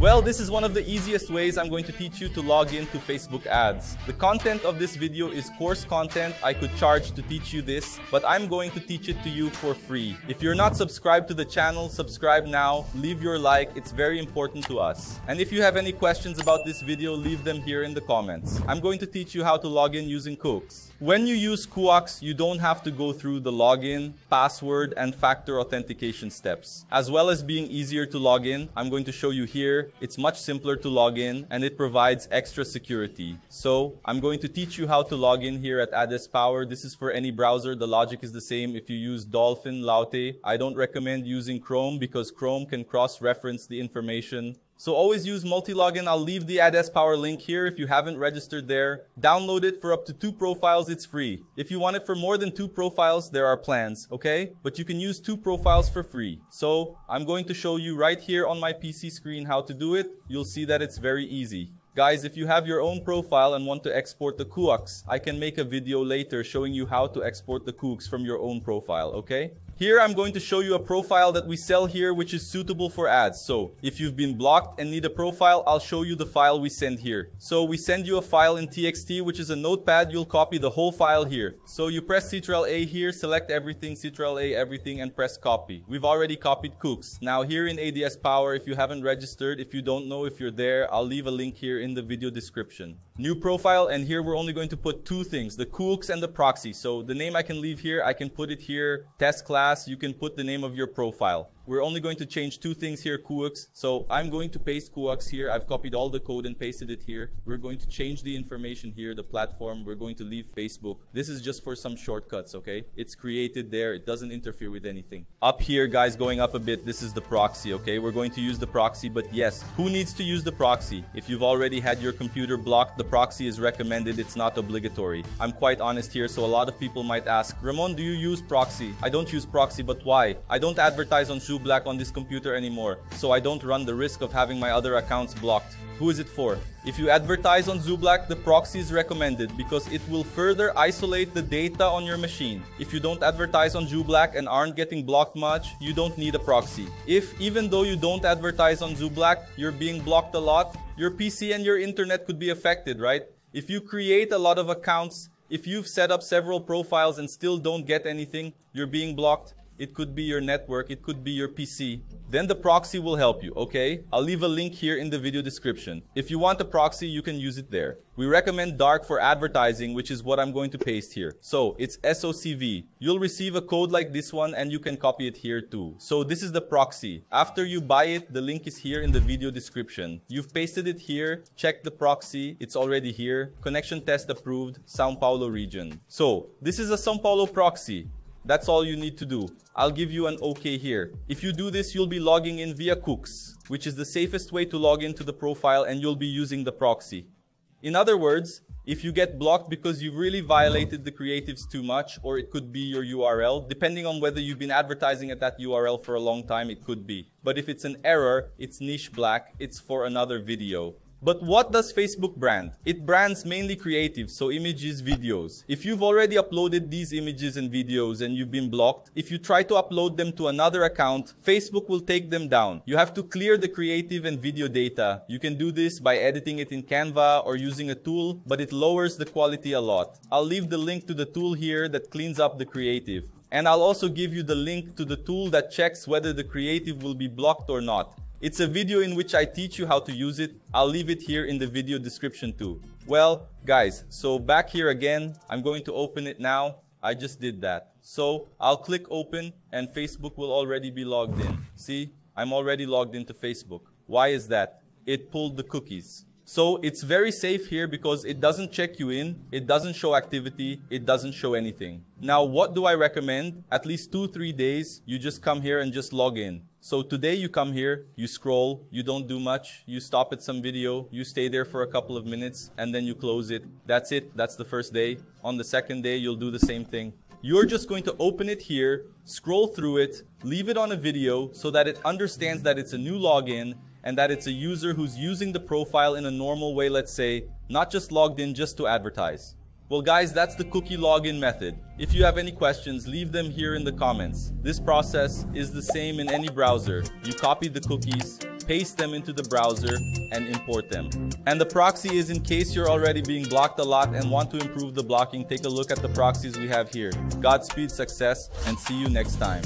Well, this is one of the easiest ways I'm going to teach you to log into Facebook ads. The content of this video is course content. I could charge to teach you this, but I'm going to teach it to you for free. If you're not subscribed to the channel, subscribe now, leave your like, it's very important to us. And if you have any questions about this video, leave them here in the comments. I'm going to teach you how to log in using Kooks. When you use Kooks, you don't have to go through the login, password, and factor authentication steps. As well as being easier to log in, I'm going to show you here it's much simpler to log in and it provides extra security. So I'm going to teach you how to log in here at ADS Power. This is for any browser. The logic is the same if you use Dolphin, Laute. I don't recommend using Chrome because Chrome can cross-reference the information so always use multi-login. I'll leave the ADS Power link here if you haven't registered there. Download it for up to two profiles. It's free. If you want it for more than two profiles, there are plans, okay? But you can use two profiles for free. So I'm going to show you right here on my PC screen how to do it. You'll see that it's very easy. Guys, if you have your own profile and want to export the Kooks, I can make a video later showing you how to export the Kooks from your own profile, okay? Here I'm going to show you a profile that we sell here which is suitable for ads. So if you've been blocked and need a profile, I'll show you the file we send here. So we send you a file in TXT which is a notepad. You'll copy the whole file here. So you press Ctrl A here, select everything, Ctrl A everything and press copy. We've already copied Kooks. Now here in ADS Power, if you haven't registered, if you don't know if you're there, I'll leave a link here in the video description. New profile and here we're only going to put two things, the Kooks and the proxy. So the name I can leave here, I can put it here, test class, you can put the name of your profile. We're only going to change two things here, Kooks. So I'm going to paste Kooks here. I've copied all the code and pasted it here. We're going to change the information here, the platform. We're going to leave Facebook. This is just for some shortcuts, okay? It's created there. It doesn't interfere with anything. Up here, guys, going up a bit, this is the proxy, okay? We're going to use the proxy, but yes, who needs to use the proxy? If you've already had your computer blocked, the proxy is recommended. It's not obligatory. I'm quite honest here, so a lot of people might ask, Ramon, do you use proxy? I don't use proxy, but why? I don't advertise on Zoom Black on this computer anymore, so I don't run the risk of having my other accounts blocked. Who is it for? If you advertise on Zublack, the proxy is recommended because it will further isolate the data on your machine. If you don't advertise on Zublack and aren't getting blocked much, you don't need a proxy. If even though you don't advertise on Zublack, you're being blocked a lot, your PC and your internet could be affected, right? If you create a lot of accounts, if you've set up several profiles and still don't get anything, you're being blocked it could be your network, it could be your PC. Then the proxy will help you, okay? I'll leave a link here in the video description. If you want a proxy, you can use it there. We recommend Dark for advertising, which is what I'm going to paste here. So it's SOCV. You'll receive a code like this one and you can copy it here too. So this is the proxy. After you buy it, the link is here in the video description. You've pasted it here, check the proxy, it's already here. Connection test approved, Sao Paulo region. So this is a Sao Paulo proxy. That's all you need to do. I'll give you an OK here. If you do this, you'll be logging in via Cooks, which is the safest way to log into the profile and you'll be using the proxy. In other words, if you get blocked because you've really violated the creatives too much, or it could be your URL, depending on whether you've been advertising at that URL for a long time, it could be. But if it's an error, it's niche black, it's for another video. But what does Facebook brand? It brands mainly creative, so images, videos. If you've already uploaded these images and videos and you've been blocked, if you try to upload them to another account, Facebook will take them down. You have to clear the creative and video data. You can do this by editing it in Canva or using a tool, but it lowers the quality a lot. I'll leave the link to the tool here that cleans up the creative. And I'll also give you the link to the tool that checks whether the creative will be blocked or not. It's a video in which I teach you how to use it. I'll leave it here in the video description too. Well, guys, so back here again, I'm going to open it now. I just did that. So I'll click open and Facebook will already be logged in. See, I'm already logged into Facebook. Why is that? It pulled the cookies. So it's very safe here because it doesn't check you in, it doesn't show activity, it doesn't show anything. Now, what do I recommend? At least two, three days, you just come here and just log in. So today you come here, you scroll, you don't do much, you stop at some video, you stay there for a couple of minutes, and then you close it. That's it. That's the first day. On the second day, you'll do the same thing. You're just going to open it here, scroll through it, leave it on a video so that it understands that it's a new login and that it's a user who's using the profile in a normal way, let's say, not just logged in just to advertise. Well guys, that's the cookie login method. If you have any questions, leave them here in the comments. This process is the same in any browser. You copy the cookies, paste them into the browser, and import them. And the proxy is in case you're already being blocked a lot and want to improve the blocking, take a look at the proxies we have here. Godspeed, success, and see you next time.